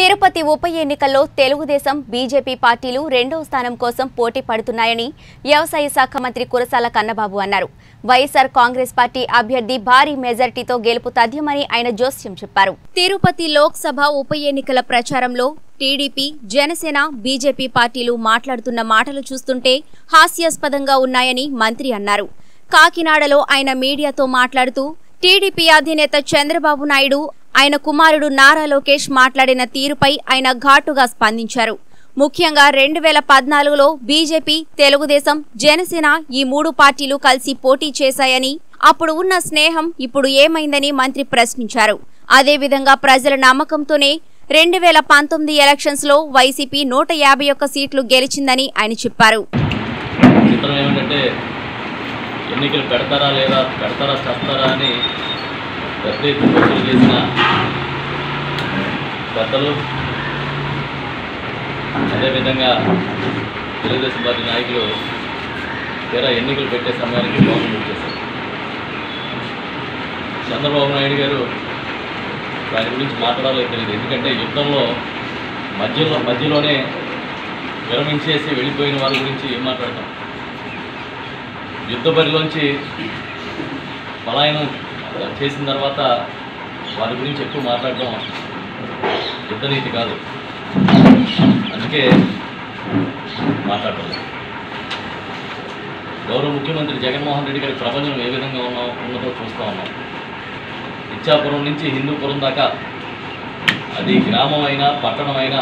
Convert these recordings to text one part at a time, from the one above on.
తిరుపతి ఉప ఎన్నికల్లో తెలుగుదేశం బీజేపీ పార్టీలు రెండో స్థానం కోసం పోటీ పడుతున్నాయని వ్యవసాయ శాఖ మంత్రి కురసాల కన్నబాబు అన్నారు. వైఎస్ఆర్ కాంగ్రెస్ పార్టీ అభ్యర్థి భారీ మెజార్టీతో గెలుపు తథ్యమని ఆయన జోస్యం చెప్పారు. తిరుపతి లోక్సభ ఉప ఎన్నికల ప్రచారంలో టీడీపీ జనసేన బీజేపీ పార్టీలు మాట్లాడుతున్న మాటలు చూస్తుంటే హాస్యాస్పదంగా ఉన్నాయని మంత్రి అన్నారు. కాకినాడలో ఆయన మీడియాతో మాట్లాడుతూ టీడీపీ అధినేత చంద్రబాబు నాయుడు ఆయన కుమారుడు నారా లోకేష్ మాట్లాడిన తీరుపై ఆయన ఘాటుగా స్పందించారు. ముఖ్యంగా రెండు వేల పద్నాలుగులో బీజేపీ తెలుగుదేశం జనసేన ఈ మూడు పార్టీలు కలిసి పోటీ చేశాయని అప్పుడు ఉన్న స్నేహం ఇప్పుడు ఏమైందని మంత్రి ప్రశ్నించారు. అదేవిధంగా ప్రజల నమ్మకంతోనే రెండు వేల పంతొమ్మిది ఎలక్షన్స్లో వైసీపీ నూట యాభై ఒక్క సీట్లు గెలిచిందని ఆయన చెప్పారు. ఎన్నికలు పెడతారా లేదా పెడతారా చేస్తారా అని పెద్ద ప్రపోజల్ చేసిన? పెద్దలు అదేవిధంగా తెలుగుదేశం పార్టీ నాయకులు తీరా ఎన్నికలు పెట్టే సమయానికి గవర్నమెంట్ చేశారు. చంద్రబాబు నాయుడు గారు దాని గురించి మాట్లాడాలో తెలియదు. ఎందుకంటే యుద్ధంలో మధ్యలో మధ్యలోనే విరమించేసి వెళ్ళిపోయిన వారి గురించి ఏం మాట్లాడతాం? యుద్ధ బరిలోంచి పలాయనం చేసిన తర్వాత వారి గురించి ఎక్కువ మాట్లాడడం యుద్ధనీతి కాదు. అందుకే మాట్లాడటం గౌరవ ముఖ్యమంత్రి జగన్మోహన్ రెడ్డి గారి ప్రపంచం ఏ విధంగా ఉన్నా ఉన్నదో చూస్తూ ఉన్నాం. ఇచ్చాపురం నుంచి హిందూపురం దాకా అది గ్రామం అయినా పట్టణం అయినా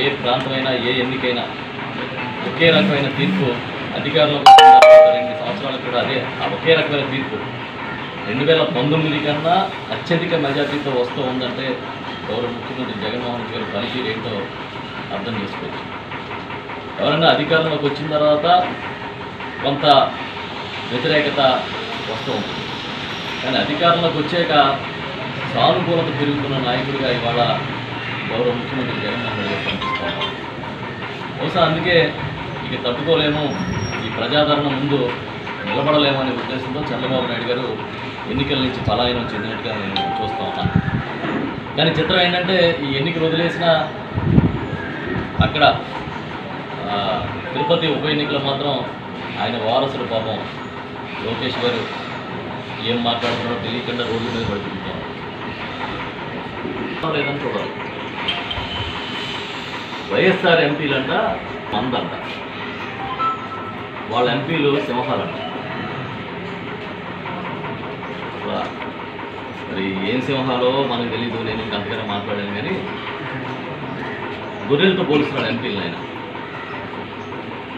ఏ ప్రాంతమైనా ఏ ఎన్నికైనా ఒకే రకమైన తీర్పు అధికారంలో రెండు సంవత్సరాలకు కూడా అదే ఒకే రకమైన తీర్పు. రెండు వేల పంతొమ్మిది కన్నా అత్యధిక మెజార్టీతో వస్తూ ఉందంటే గౌరవ ముఖ్యమంత్రి జగన్మోహన్ రెడ్డి గారి పనితీరు ఏంటో అర్థం చేసుకోవచ్చు. ఎవరైనా అధికారంలోకి వచ్చిన తర్వాత కొంత వ్యతిరేకత వస్తూ ఉంటుంది. కానీ అధికారంలోకి వచ్చాక సానుకూలత పెరుగుతున్న నాయకుడిగా ఇవాళ గౌరవ ముఖ్యమంత్రి జగన్మోహన్ రెడ్డి గారు కనిపిస్తూ ఉన్నారు. బహుశా అందుకే ఇక తట్టుకోలేము. ఈ ప్రజాదరణ ముందు నిలబడలేమనే ఉద్దేశంతో చంద్రబాబు నాయుడు గారు ఎన్నికల నుంచి పలాయనం చెందినట్టుగా నేను చూస్తూ ఉన్నాను. కానీ చిత్రం ఏంటంటే ఈ ఎన్నికలు వదిలేసిన అక్కడ తిరుపతి ఉప ఎన్నికలు మాత్రం ఆయన వారసుడు పాపం లోకేష్ గారు ఏం మాట్లాడుతున్నారో తెలియకుండా రోడ్ల మీద పడుతుంటాం లేదని చూడాలి. వైఎస్ఆర్ ఎంపీలంట మందంట. వాళ్ళ ఎంపీలు సింహాలంట. కూడా. మరి ఏం సింహాలో మనకు తెలీదు నేను ఇంకా అంతగానే మాట్లాడాను కానీ గొర్రెలతో పోలుస్తున్నాడు ఎంపీలు ఆయన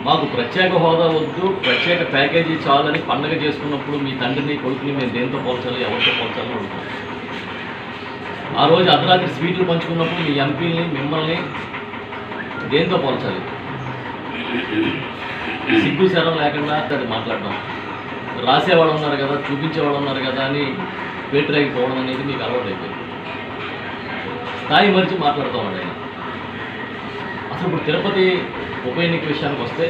మాకు ప్రత్యేక హోదా వద్దు ప్రత్యేక ప్యాకేజీ చాలని పండగ చేసుకున్నప్పుడు మీ తండ్రిని కొడుకుని మేము దేంతో పోల్చాలి ఎవరితో పోల్చాలని అడుగుతాం. ఆ రోజు అర్ధరాత్రి స్వీట్లు పంచుకున్నప్పుడు మీ ఎంపీల్ని మిమ్మల్ని దేంతో పోల్చాలి? సిగ్గు శరం లేకుండా అది మాట్లాడడం. రాసేవాళ్ళు ఉన్నారు కదా చూపించేవాళ్ళు ఉన్నారు కదా అని పేటరాకి పోవడం అనేది మీకు అలవాటు అయిపోయింది స్థాయి మరిచి మాట్లాడుతూ ఆయన అసలు ఇప్పుడు తిరుపతి ఉప ఎన్నిక విషయానికి వస్తే